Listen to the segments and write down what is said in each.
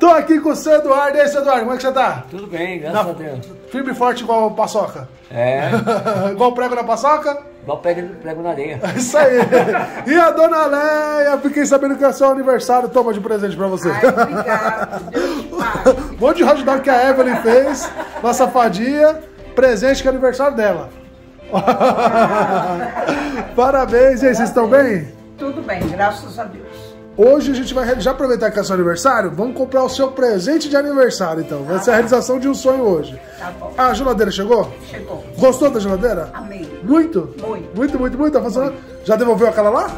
Tô aqui com o seu Eduardo. E aí, seu Eduardo, como é que você tá? Tudo bem, graças Na- a Deus. Firme e forte igual paçoca. É, igual prego na paçoca? igual pega prego na areia. Isso aí. E a dona Leia, fiquei sabendo que é seu aniversário. Toma de presente pra você. Ai, obrigado. Deus pague. Um monte de hot dog que a Evelyn fez, nossa fadinha, presente que é aniversário dela. Parabéns, e aí, vocês estão bem? Tudo bem, graças a Deus. Hoje a gente vai realizar, já aproveitar que é seu aniversário, vamos comprar o seu presente de aniversário, então. Vai ser a realização de um sonho hoje. Tá bom. A geladeira chegou? Chegou. Gostou da geladeira? Amém. Muito? Muito. Muito, muito, muito. Tá funcionando? Já devolveu aquela lá?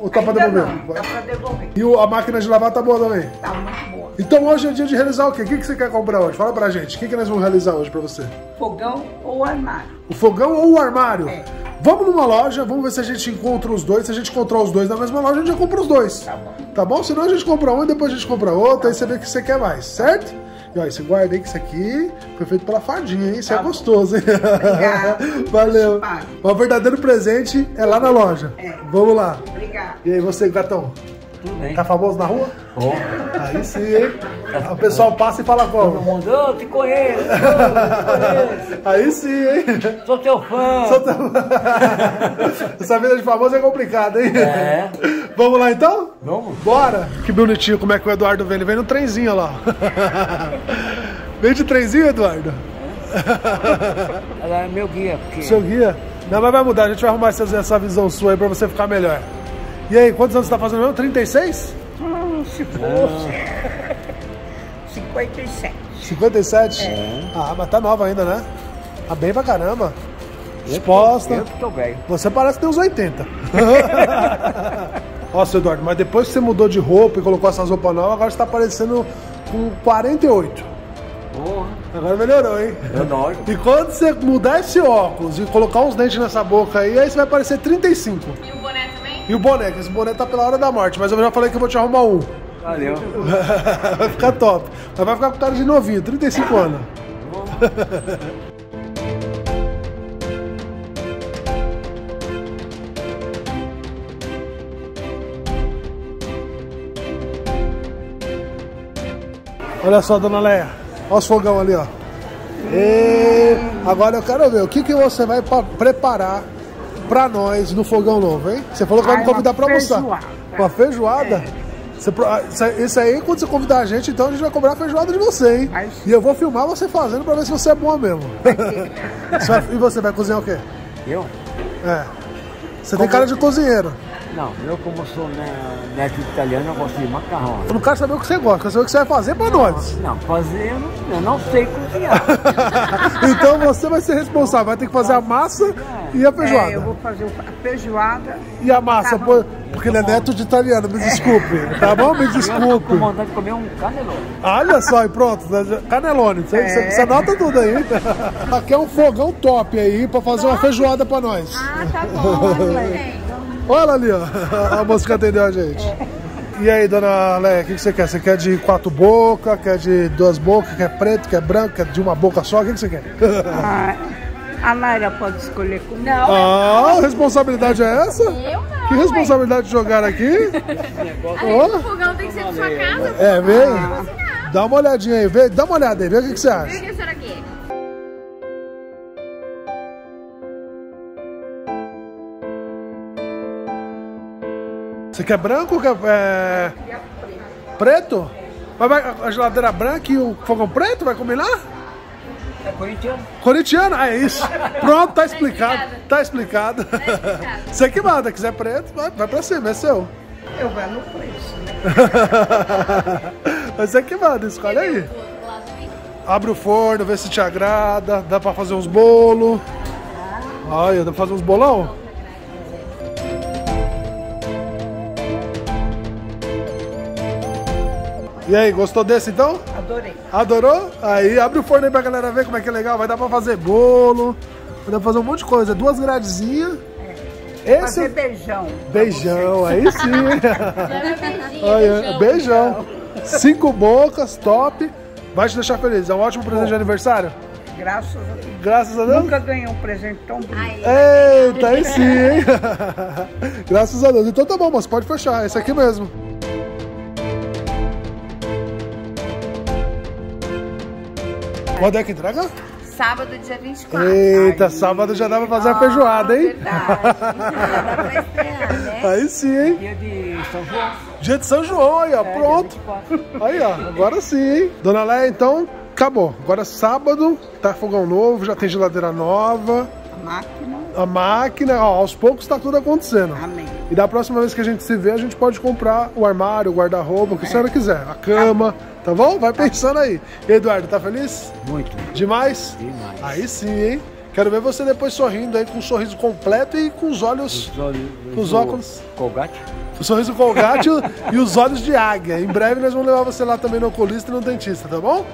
Ou tá pra Ainda devolver? não, dá pra devolver. E o- a máquina de lavar tá boa também? Tá muito boa. Então hoje é dia de realizar o quê? O que, que você quer comprar hoje? Fala pra gente. O que, que nós vamos realizar hoje pra você? Fogão ou armário? O fogão ou o armário? É. Vamos numa loja, vamos ver se a gente encontra os dois. Se a gente encontrar os dois na mesma loja, a gente já compra os dois. Tá bom. Tá bom? Senão a gente compra um e depois a gente compra outro, aí você vê o que você quer mais, certo? E olha, você guarda aí que isso aqui foi feito pela fadinha, hein? Isso é Tá bom. gostoso, hein? Obrigada. Valeu. O verdadeiro presente é lá na loja. É. Vamos lá. Obrigado. E aí, você, gatão? Tudo bem. Tá famoso na rua? Bom, Aí sim, hein? O pessoal passa e fala todo como? mundo, eu te conheço, eu te conheço. Aí sim, hein? Sou teu fã. Essa vida de famoso é complicada, hein? É. Vamos lá então? Vamos? Bora! Que bonitinho como é que o Eduardo vem. Ele vem no trenzinho lá. Vem de trenzinho, Eduardo? Ela é meu guia, porque Seu guia? Não, mas vai mudar. A gente vai arrumar essa, essa visão sua aí pra você ficar melhor. E aí, quantos anos você tá fazendo mesmo? 36? Hum, se fosse. 57. 57? Ah, mas tá nova ainda, né? Tá bem pra caramba. Exposta. eu que tô velho. Você parece que tem uns 80. Ó, seu Eduardo, mas depois que você mudou de roupa e colocou essas roupas novas, agora você tá parecendo com 48. Porra, Agora melhorou, hein? é nóis. E quando você mudar esse óculos e colocar uns dentes nessa boca aí, aí você vai parecer 35. E o boné que esse boné tá pela hora da morte, mas eu já falei que eu vou te arrumar um. Valeu. vai ficar top. Mas vai ficar com cara de novinho, 35 anos. Olha só, dona Leia. Olha os fogão ali, ó. E agora eu quero ver o que, que você vai pa- preparar pra nós no fogão novo, hein? Você falou que vai Ah, me uma convidar pra almoçar. feijoada. Uma feijoada? Você pro- ah, isso aí- quando você convidar a gente, então a gente vai cobrar a feijoada de você, hein? Ai. E eu vou filmar você fazendo pra ver se você é boa mesmo. E você vai cozinhar o quê? Eu? É. Você tem cara de cozinheiro. Não, eu como sou neto de italiano, eu gosto de macarrão. Eu não quero saber o que você gosta, quero saber o que você vai fazer pra nós. Não, fazer eu não, eu não sei cozinhar. então você vai ser responsável, vai ter que fazer a massa e a feijoada. É, eu vou fazer a feijoada. E a massa, Tá pô, porque ele é neto de italiano, me desculpe, tá bom? Me Eu tô com desculpe. vontade de comer um canelone. Olha só, e pronto, né? canelone, você, É. você- você anota tudo aí. Aqui é um fogão top aí pra fazer uma feijoada pra nós. Ah, tá bom. Olha ali, ó, a moça que atendeu a gente. E aí, dona Leia, o que que você quer? Você quer de quatro bocas, quer de duas bocas, quer preto, quer branco, quer de uma boca só? O que que você quer? Ah, a Naira pode escolher comigo. Não, Ah, responsabilidade é essa? eu não. Que responsabilidade de jogar aqui? Além do fogão tem que ser da sua casa. É, vem. Dá uma olhadinha aí, vê, dá uma olhada aí, vê o que, que você o acha. Você quer branco ou quer é... preto? Mas vai a geladeira branca e o fogão preto vai combinar? É corintiano? Corintiano, ah, é isso. Pronto, tá explicado. Tá explicado. explicado. Você que manda, quiser preto, vai, vai pra cima, é seu. Eu vou no preço, né? Você que manda, escolhe aí. Abre o forno, vê se te agrada. Dá pra fazer uns bolos. Olha, dá pra fazer uns bolão? E aí, gostou desse então? Adorei. Adorou? Aí abre o forno aí pra galera ver como é que é legal. Vai dar pra fazer bolo, vai dar pra fazer um monte de coisa. Duas gradezinhas. Fazer Esse beijão. beijão, aí sim. Beijinho, Olha, beijão. Cinco bocas, top. Vai te deixar feliz. É um ótimo presente de aniversário. Graças a Deus. Graças a Deus. Nunca ganhei um presente tão bonito. Aí. Eita, aí sim, hein? Graças a Deus. Então tá bom, mas pode fechar. Esse aqui mesmo. Quando é que entrega? Sábado, dia 24. Eita, Aí- sábado já dá pra fazer a Ó, feijoada, hein? Verdade. Já dá pra estrear, né? Aí sim, hein? Dia de São João. Dia de São João, aí, ó, É, pronto. dia 24. Aí, ó, agora sim, hein? Dona Leia, então, acabou. Agora sábado, tá fogão novo, já tem geladeira nova, A máquina. a máquina, ó, aos poucos tá tudo acontecendo. Amém. E da próxima vez que a gente se vê, a gente pode comprar o armário, o guarda-roupa, o que a senhora quiser, a cama, tá bom? Vai pensando aí. Eduardo, tá feliz? Muito. Demais? Demais. Aí sim, hein? Quero ver você depois sorrindo aí com um sorriso completo e com os olhos, Os, olhos, Os óculos. Colgate. o sorriso colgate e os olhos de águia. Em breve nós vamos levar você lá também no oculista e no dentista, tá bom?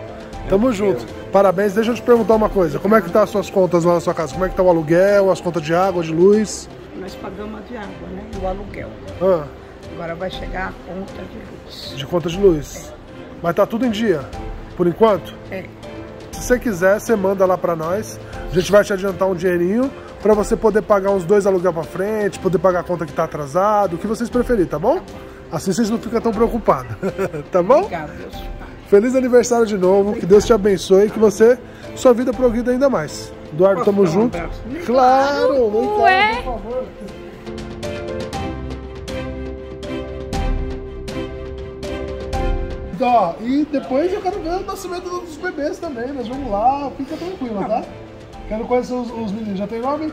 Tamo junto. Parabéns. Deixa eu te perguntar uma coisa. Como é que tá as suas contas lá na sua casa? Como é que tá o aluguel, as contas de água, de luz? Nós pagamos a de água, né? O aluguel. Ah, Agora vai chegar a conta de luz. de conta de luz. Mas tá tudo em dia, por enquanto? É. Se você quiser, você manda lá pra nós. A gente vai te adiantar um dinheirinho pra você poder pagar uns dois aluguel pra frente, poder pagar a conta que tá atrasado, o que vocês preferirem, tá bom? Assim vocês não ficam tão preocupados. tá bom? Obrigado, Deus. Feliz aniversário de novo, que Deus te abençoe e que você, sua vida progrida ainda mais. Eduardo, tamo Posso um junto. abraço? Claro, cá, Ué. por favor. Então, ó, e depois eu quero ver o nascimento dos bebês também. Nós vamos lá, fica tranquila, tá? Quero conhecer os, os meninos. Já tem nome?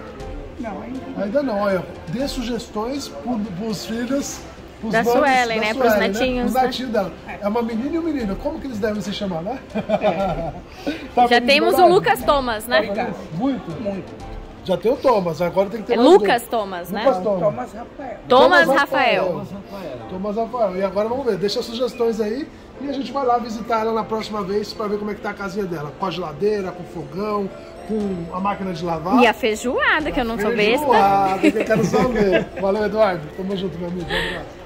Não, ainda. Ainda não, olha. Dê sugestões pro, pros filhos. Pros Da nomes Suelen, né? Pros Suelen, netinhos, Os né? netinhos dela. É uma menina e um menino. Como que eles devem se chamar, né? Tá Já temos o? Lucas Thomas, né? Obrigado. Muito? Muito. Já tem o Thomas, agora tem que ter É mais Lucas dois. Thomas, né? Lucas Thomas. Thomas Rafael. Thomas Thomas Rafael. Rafael. Thomas Rafael. E agora vamos ver, deixa sugestões aí e a gente vai lá visitar ela na próxima vez pra ver como é que tá a casinha dela. Com a geladeira, com o fogão, com a máquina de lavar. E a feijoada, que eu não sou besta. Feijoada, que eu quero saber. Valeu, Eduardo. Tamo junto, meu amigo. Um abraço.